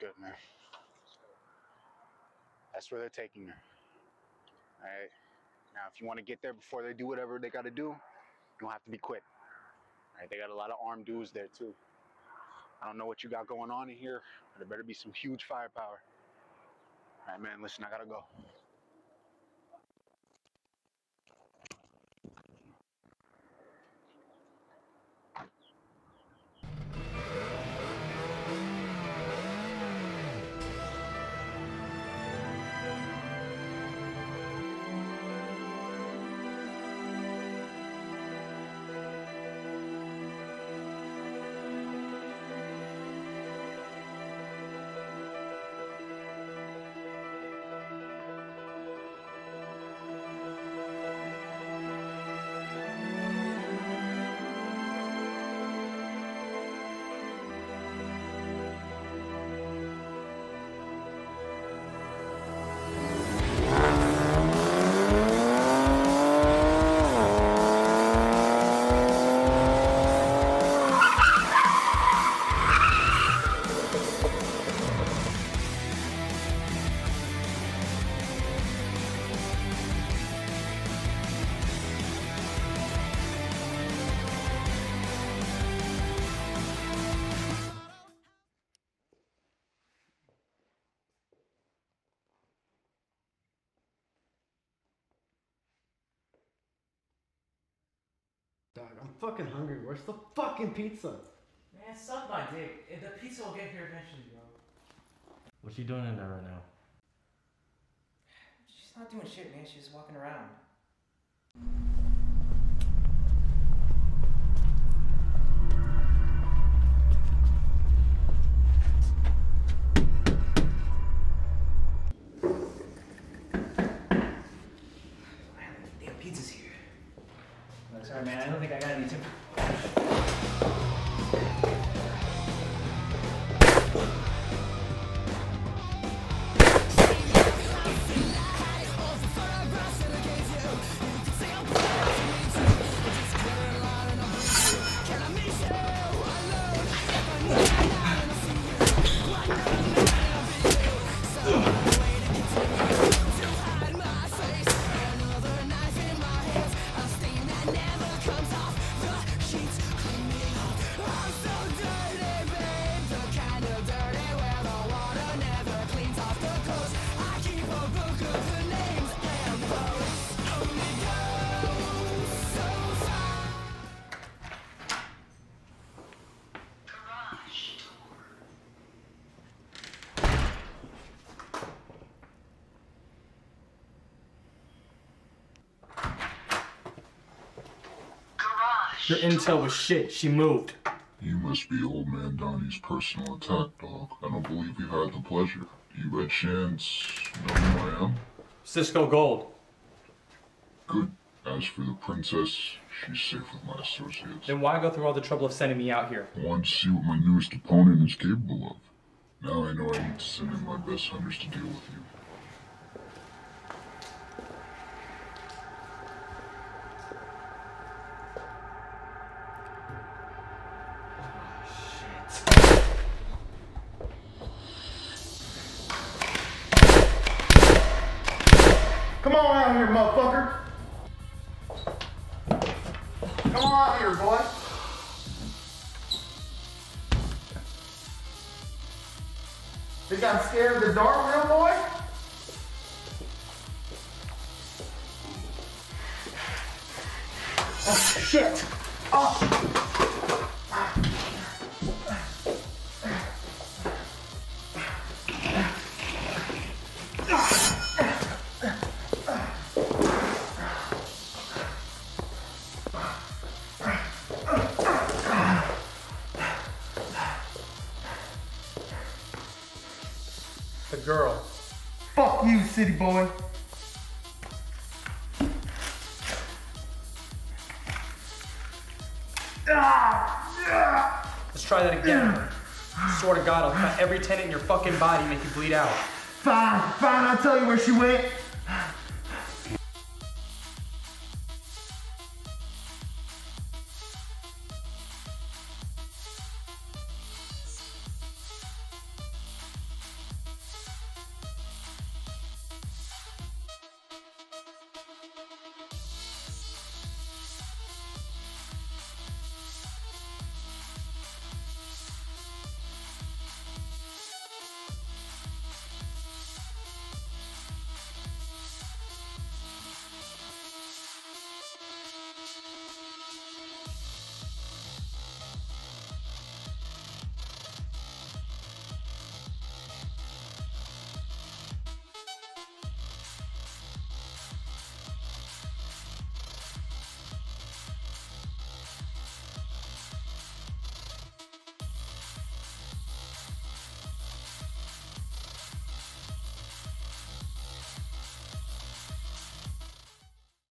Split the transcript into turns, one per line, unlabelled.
good, man. That's where they're taking her. All right. Now, if you want to get there before they do whatever they got to do, you don't have to be quick. All right. They got a lot of armed dudes there too. I don't know what you got going on in here, but there better be some huge firepower. All right, man. Listen, I gotta go.
Dog, I'm fucking hungry. Where's the fucking pizza?
Man, suck my dick. Eh, The pizza will get here eventually, bro.
What's she doing in there right now?
She's not doing shit, man. She's just walking around. Sorry, man. I don't think I got any tip.
Your intel was shit. She moved.
You must be old man Donnie's personal attack dog. I don't believe you had the pleasure. Do you by chance know who I am?
Cisco Gold.
Good. As for the princess, she's safe with my associates.
Then why go through all the trouble of sending me out here?
I wanted to see what my newest opponent is capable of. Now I know I need to send in my best hunters to deal with you.
Come on out here, motherfucker. Come on out here, boy. Think I'm scared of the dark, real boy? Oh, shit. Oh.
Girl.
Fuck you, city boy.
Let's try that again. Swear to God, I'll cut every tendon in your fucking body and make you bleed out.
Fine, fine, I'll tell you where she went.